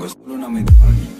tengo solo una mentalidad.